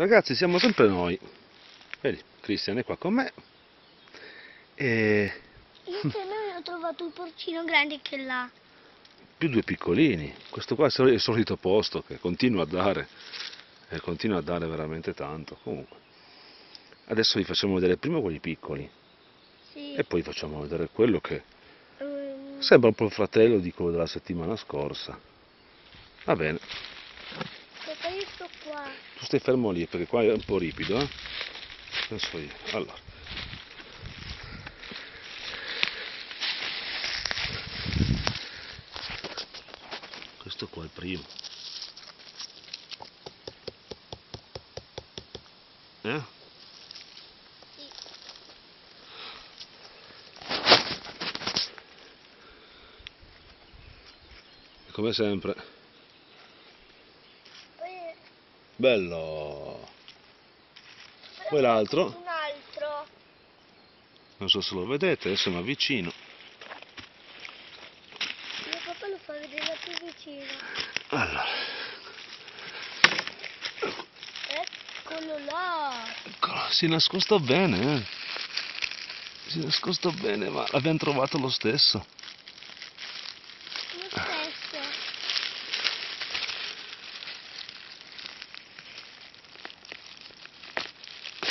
Ragazzi, siamo sempre noi. Vedi, Cristian è qua con me. E Invece noi ho trovato il porcino grande che là. più due piccolini. Questo qua è il solito posto che continua a dare. E continua a dare veramente tanto. Comunque. Adesso vi facciamo vedere prima quelli piccoli. Sì. E poi facciamo vedere quello che Ehm, sembra un po' il fratello di quello della settimana scorsa. Va bene. Sto qua. Tu stai fermo lì perché qua è un po' ripido, eh? Penso io. Allora. Questo qua è il primo. Eh? Sì. Come sempre. Poi Bello. Poi l'altro? Non so se lo vedete, adesso mi avvicino. Mio papà lo fa vedere più vicino. Allora, Eccolo là. eccolo, si è nascosto bene, eh. Si è nascosto bene, ma l'abbiamo trovato lo stesso. Lo stesso.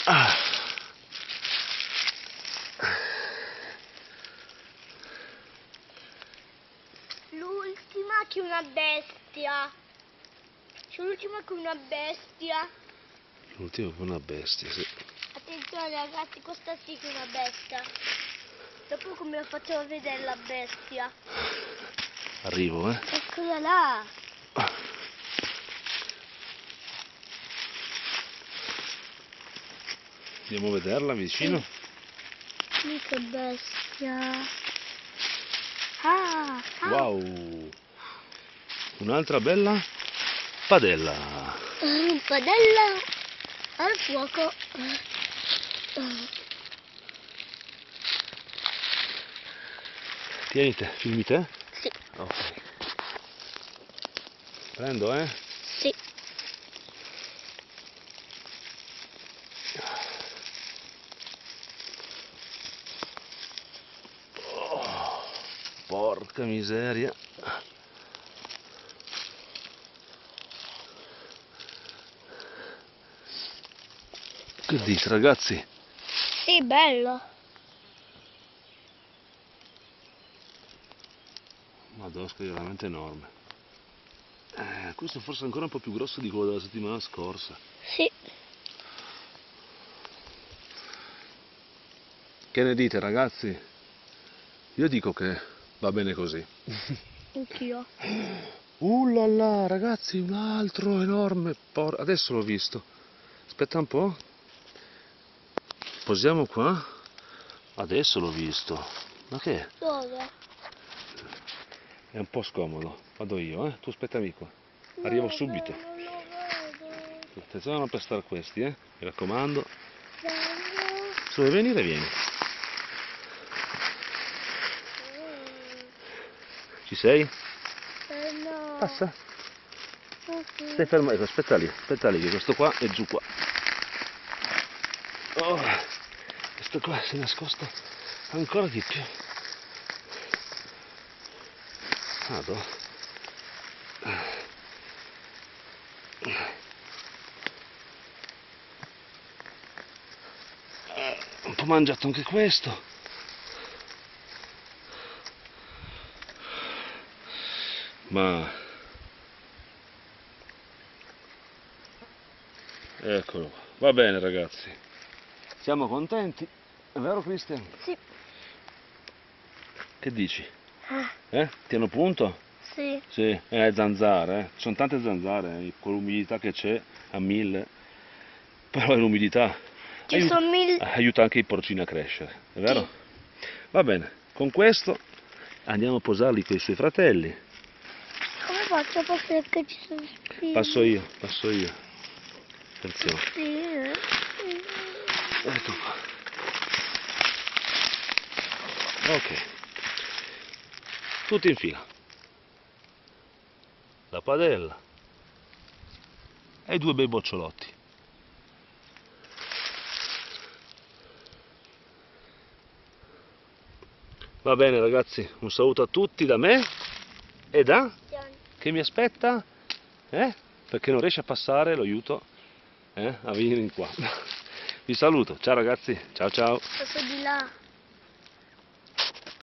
Ah. L'ultima che una bestia. C'è l'ultima che una bestia. L'ultimo è una bestia, sì. Attenzione ragazzi, questa sì che è una bestia. Dopo come lo facciamo vedere la bestia. Arrivo, eh. Eccola là. Andiamo a vederla vicino. Sì, che bestia. Ah, ah. Wow. Un'altra bella padella. Un padella al fuoco. Tienite, filmi te? Sì, Ok. Prendo, eh? sì. Porca miseria. Che dite ragazzi? Sì, bello. Madosca è veramente enorme. Eh, questo forse è ancora un po' più grosso di quello della settimana scorsa. Sì. Che ne dite ragazzi? Io dico che va bene così. Anch'io. Uh là là, ragazzi, un altro enorme. Por... Adesso l'ho visto. Aspetta un po'. Posiamo qua. Adesso l'ho visto. Ma che è? Dove? È un po' scomodo. Vado io, eh? Tu aspettami qua. Arrivo No, subito. Attenzione a non pestare questi, eh? Mi raccomando. Se vuoi venire, vieni. Ci sei? Eh, no. Passa. Stai fermo, ecco, aspetta lì, aspetta lì, che questo qua è giù qua. Oh, questo qua si è nascosto ancora di più. Vado. Eh, Un po' mangiato anche questo. Ma Eccolo. Va bene ragazzi. Siamo contenti? È vero Cristian? Sì. Che dici? Ah, Eh? Tieno punto? sì. Sì, eh, zanzare, eh. Ci sono tante zanzare, eh, con l'umidità che c'è a mille. Però l'umidità Ci aiuta, sono mille... aiuta anche i porcini a crescere, è vero? Va bene, con questo andiamo a posarli con i suoi fratelli. Come faccio a passare che ci sono spine? Passo io, passo io. Attenzione. Spine. Ecco qua ok. Tutti in fila. La padella. E due bei bocciolotti. Va bene ragazzi. Un saluto a tutti da me e da? Che mi aspetta? Eh? perché non riesce a passare lo aiuto eh? a venire in qua. Vi saluto. Ciao ragazzi. Ciao ciao.